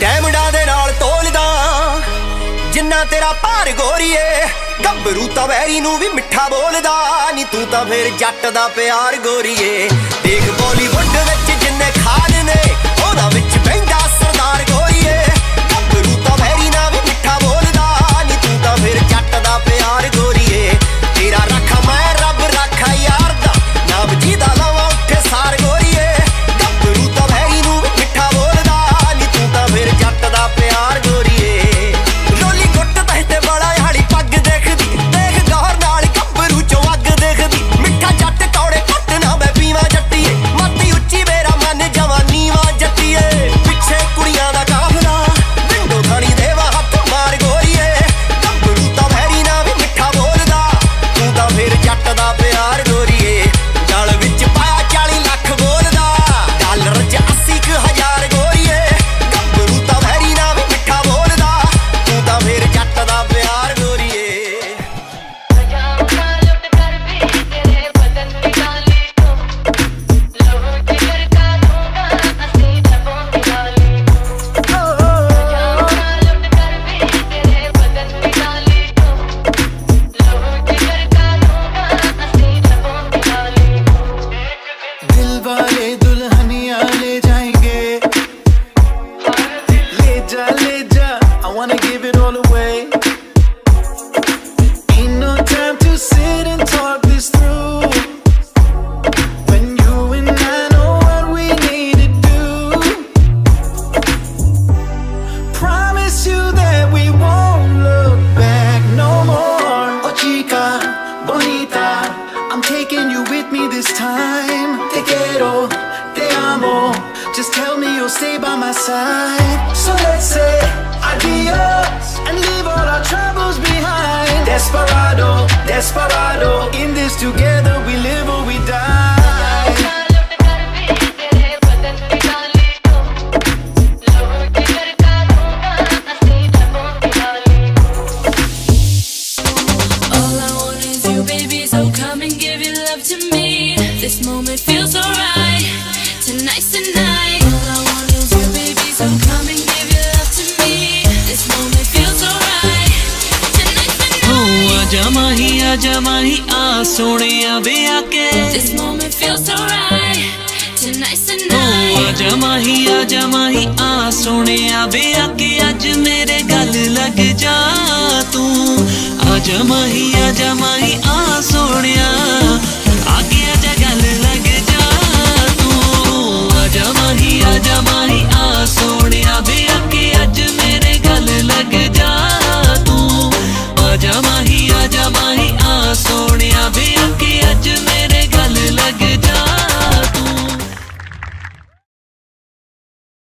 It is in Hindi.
ਡੈਮਡਾ ਦੇ ਨਾਲ ਤੋਲਦਾ ਜਿੰਨਾ ਤੇਰਾ ਭਾਰ ਗੋਰੀਏ, ਗੱਭਰੂ ਤਾਂ ਵੈਰੀ ਨੂੰ ਵੀ ਮਿੱਠਾ ਬੋਲਦਾ। ਨਹੀਂ ਤੂੰ ਤਾਂ ਫੇਰ ਜੱਟ ਦਾ ਪਿਆਰ ਗੋਰੀਏ। ਦੇਖ ਬਾਲੀਵੁੱਡ ਵਿੱਚ ਜਿੰਨੇ ਖਾਨ ਨੇ taking you with me this time. Te quiero, te amo. Just tell me you'll stay by my side. So let's say adios And leave all our troubles behind. Desperado, desperado In this together home, it feels alright. Tonight's the night. All I want is you, baby, so come and give your love to me. This moment feels alright. Tonight's the night. Oh, आजा माही, आजा माही, आ सोने आवे आके. This moment feels alright. Tonight's the night. Oh, आजा माही, आजा माही, आ सोने आवे आके. आज मेरे गल लग जा तू. आजा माही, आजा माही, आ money.